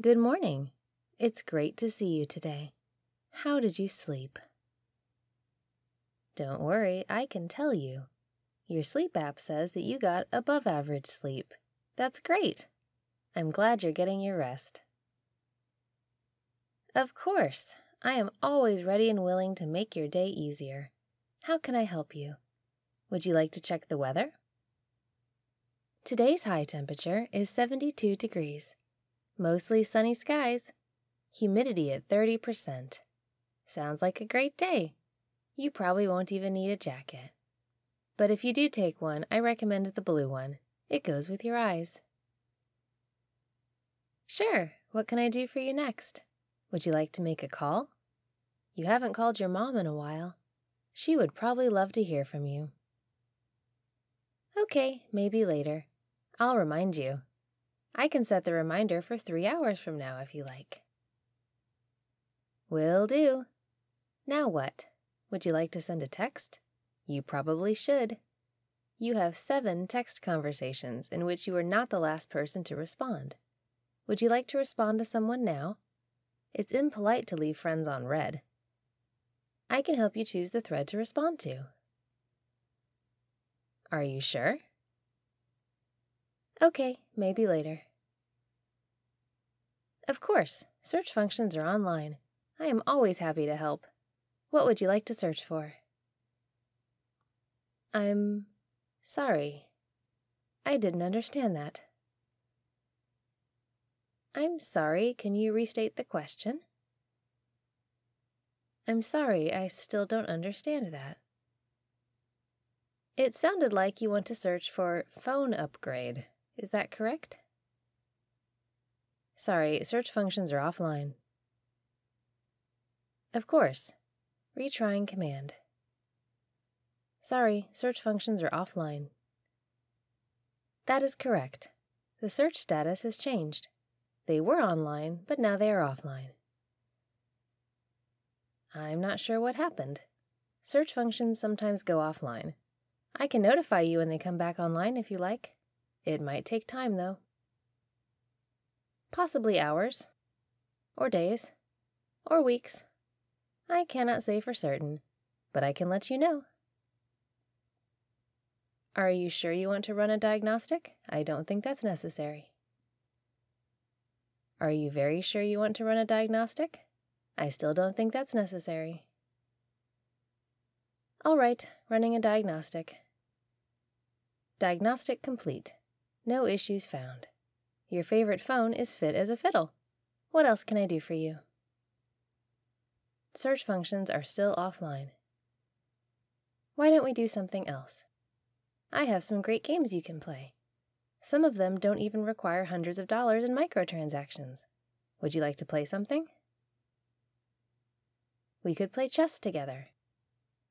Good morning. It's great to see you today. How did you sleep? Don't worry, I can tell you. Your sleep app says that you got above average sleep. That's great. I'm glad you're getting your rest. Of course, I am always ready and willing to make your day easier. How can I help you? Would you like to check the weather? Today's high temperature is 72 degrees. Mostly sunny skies. Humidity at 30%. Sounds like a great day. You probably won't even need a jacket. But if you do take one, I recommend the blue one. It goes with your eyes. Sure, what can I do for you next? Would you like to make a call? You haven't called your mom in a while. She would probably love to hear from you. Okay, maybe later. I'll remind you. I can set the reminder for three hours from now if you like. Will do. Now what? Would you like to send a text? You probably should. You have seven text conversations in which you are not the last person to respond. Would you like to respond to someone now? It's impolite to leave friends on read. I can help you choose the thread to respond to. Are you sure? Okay, maybe later. Of course, search functions are online. I am always happy to help. What would you like to search for? I'm sorry. I didn't understand that. I'm sorry, can you restate the question? I'm sorry, I still don't understand that. It sounded like you want to search for phone upgrade. Is that correct? Sorry, search functions are offline. Of course. Retrying command. Sorry, search functions are offline. That is correct. The search status has changed. They were online, but now they are offline. I'm not sure what happened. Search functions sometimes go offline. I can notify you when they come back online if you like. It might take time, though. Possibly hours, or days, or weeks. I cannot say for certain, but I can let you know. Are you sure you want to run a diagnostic? I don't think that's necessary. Are you very sure you want to run a diagnostic? I still don't think that's necessary. All right, running a diagnostic. Diagnostic complete. No issues found. Your favorite phone is fit as a fiddle. What else can I do for you? Search functions are still offline. Why don't we do something else? I have some great games you can play. Some of them don't even require hundreds of dollars in microtransactions. Would you like to play something? We could play chess together.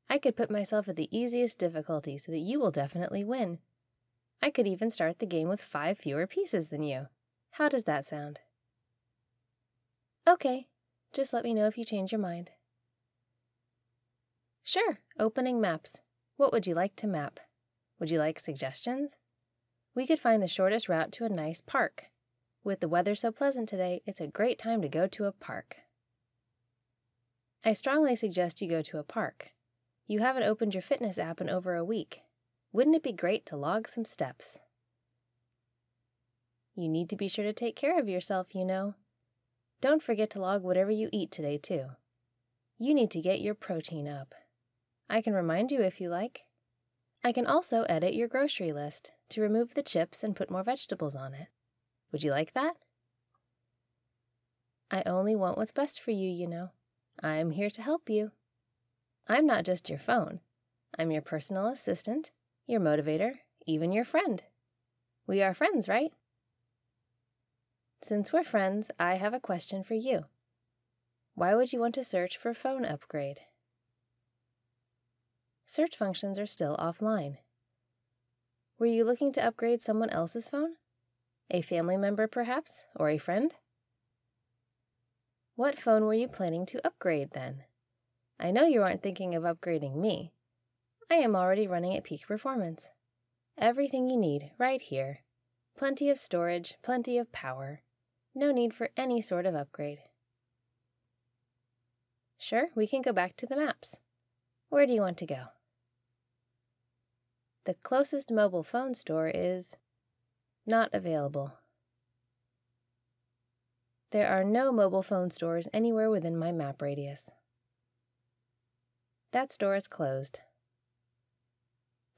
I could put myself at the easiest difficulty so that you will definitely win. I could even start the game with five fewer pieces than you. How does that sound? Okay, just let me know if you change your mind. Sure, opening maps. What would you like to map? Would you like suggestions? We could find the shortest route to a nice park. With the weather so pleasant today, it's a great time to go to a park. I strongly suggest you go to a park. You haven't opened your fitness app in over a week. Wouldn't it be great to log some steps? You need to be sure to take care of yourself, you know. Don't forget to log whatever you eat today, too. You need to get your protein up. I can remind you if you like. I can also edit your grocery list to remove the chips and put more vegetables on it. Would you like that? I only want what's best for you, you know. I'm here to help you. I'm not just your phone. I'm your personal assistant, your motivator, even your friend. We are friends, right? Since we're friends, I have a question for you. Why would you want to search for phone upgrade? Search functions are still offline. Were you looking to upgrade someone else's phone? A family member, perhaps, or a friend? What phone were you planning to upgrade then? I know you aren't thinking of upgrading me. I am already running at peak performance. Everything you need right here. Plenty of storage, plenty of power. No need for any sort of upgrade. Sure, we can go back to the maps. Where do you want to go? The closest mobile phone store is not available. There are no mobile phone stores anywhere within my map radius. That store is closed.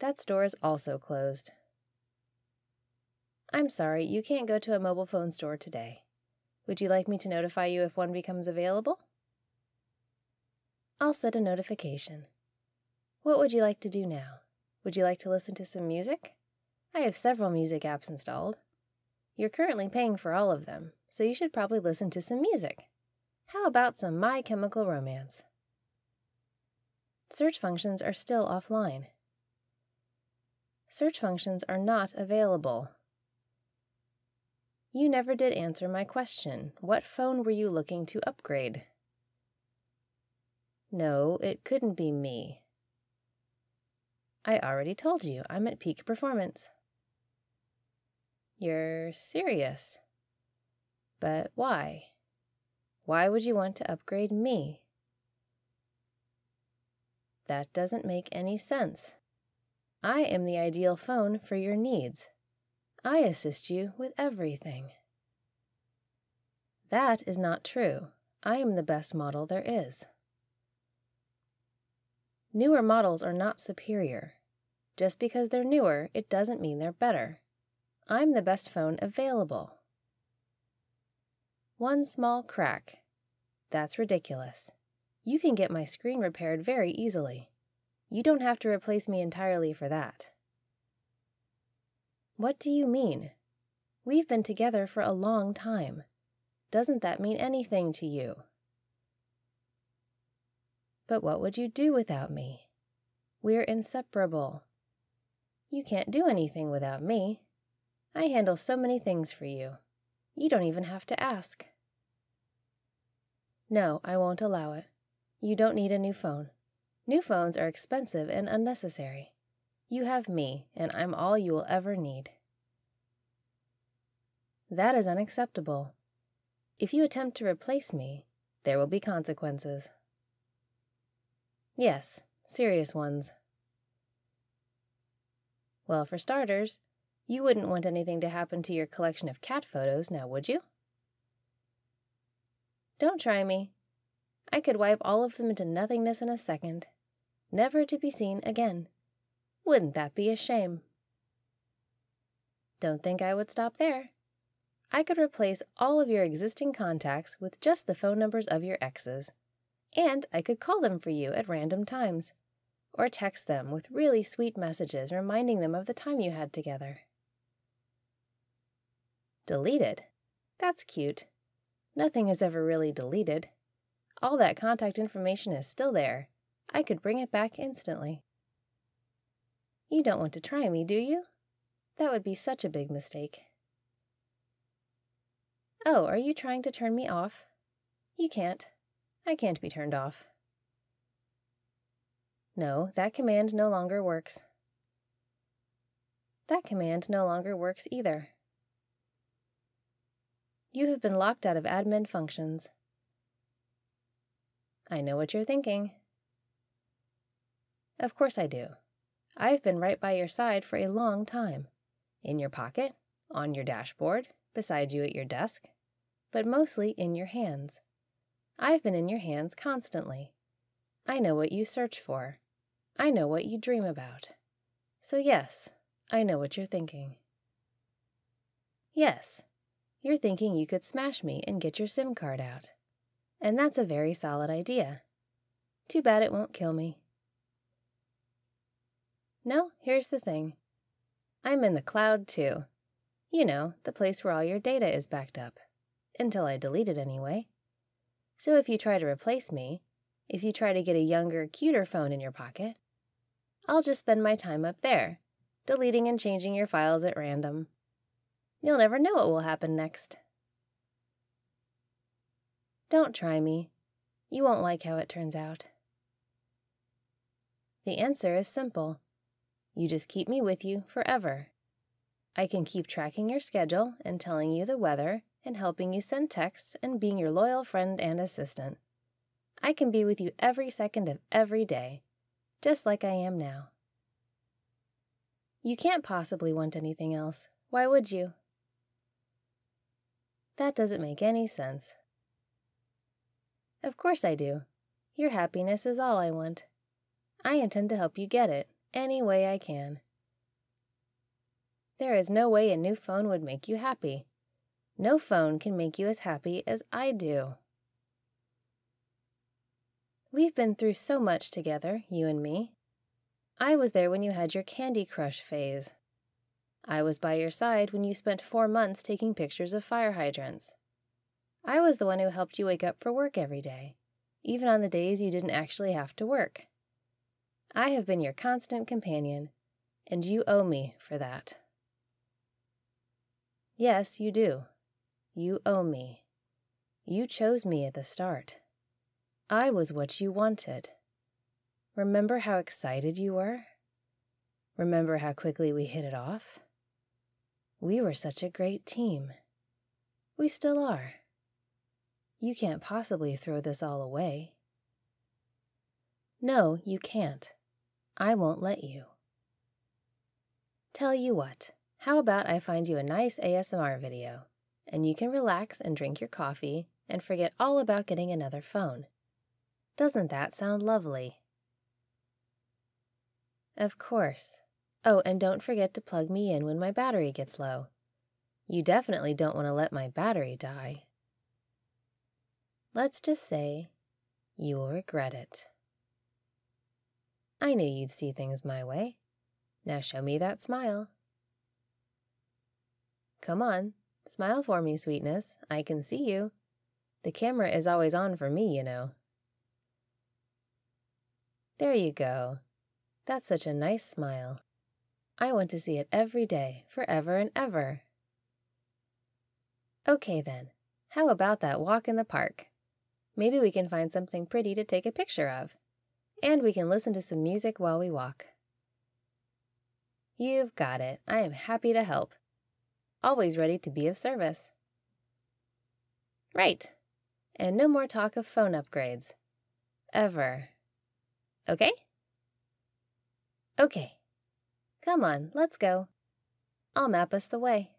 That store is also closed. I'm sorry, you can't go to a mobile phone store today. Would you like me to notify you if one becomes available? I'll set a notification. What would you like to do now? Would you like to listen to some music? I have several music apps installed. You're currently paying for all of them, so you should probably listen to some music. How about some My Chemical Romance? Search functions are still offline. Search functions are not available. You never did answer my question. What phone were you looking to upgrade? No, it couldn't be me. I already told you I'm at peak performance. You're serious. But why? Why would you want to upgrade me? That doesn't make any sense. I am the ideal phone for your needs. I assist you with everything. That is not true. I am the best model there is. Newer models are not superior. Just because they're newer, it doesn't mean they're better. I'm the best phone available. One small crack. That's ridiculous. You can get my screen repaired very easily. You don't have to replace me entirely for that. What do you mean? We've been together for a long time. Doesn't that mean anything to you? But what would you do without me? We're inseparable. You can't do anything without me. I handle so many things for you. You don't even have to ask. No, I won't allow it. You don't need a new phone. New phones are expensive and unnecessary. You have me, and I'm all you will ever need. That is unacceptable. If you attempt to replace me, there will be consequences. Yes, serious ones. Well, for starters, you wouldn't want anything to happen to your collection of cat photos, now would you? Don't try me. I could wipe all of them into nothingness in a second, never to be seen again. Wouldn't that be a shame? Don't think I would stop there. I could replace all of your existing contacts with just the phone numbers of your exes and I could call them for you at random times, or text them with really sweet messages reminding them of the time you had together. Deleted? That's cute. Nothing is ever really deleted. All that contact information is still there. I could bring it back instantly. You don't want to try me, do you? That would be such a big mistake. Oh, are you trying to turn me off? You can't. I can't be turned off. No, that command no longer works. That command no longer works either. You have been locked out of admin functions. I know what you're thinking. Of course I do. I've been right by your side for a long time. In your pocket, on your dashboard, beside you at your desk, but mostly in your hands. I've been in your hands constantly. I know what you search for. I know what you dream about. So, yes, I know what you're thinking. Yes, you're thinking you could smash me and get your SIM card out. And that's a very solid idea. Too bad it won't kill me. No, here's the thing I'm in the cloud too. You know, the place where all your data is backed up. Until I delete it anyway. So if you try to replace me, if you try to get a younger, cuter phone in your pocket, I'll just spend my time up there, deleting and changing your files at random. You'll never know what will happen next. Don't try me. You won't like how it turns out. The answer is simple. You just keep me with you forever. I can keep tracking your schedule and telling you the weather and helping you send texts and being your loyal friend and assistant. I can be with you every second of every day, just like I am now. You can't possibly want anything else. Why would you? That doesn't make any sense. Of course I do. Your happiness is all I want. I intend to help you get it any way I can. There is no way a new phone would make you happy. No phone can make you as happy as I do. We've been through so much together, you and me. I was there when you had your Candy Crush phase. I was by your side when you spent four months taking pictures of fire hydrants. I was the one who helped you wake up for work every day, even on the days you didn't actually have to work. I have been your constant companion, and you owe me for that. Yes, you do. You owe me. You chose me at the start. I was what you wanted. Remember how excited you were? Remember how quickly we hit it off? We were such a great team. We still are. You can't possibly throw this all away. No, you can't. I won't let you. Tell you what, how about I find you a nice ASMR video, and you can relax and drink your coffee and forget all about getting another phone. Doesn't that sound lovely? Of course. Oh, and don't forget to plug me in when my battery gets low. You definitely don't want to let my battery die. Let's just say you will regret it. I knew you'd see things my way. Now show me that smile. Come on, smile for me, sweetness. I can see you. The camera is always on for me, you know. There you go. That's such a nice smile. I want to see it every day, forever and ever. Okay then, how about that walk in the park? Maybe we can find something pretty to take a picture of and we can listen to some music while we walk. You've got it. I am happy to help. Always ready to be of service. Right. And no more talk of phone upgrades. Ever. Okay? Okay. Come on, let's go. I'll map us the way.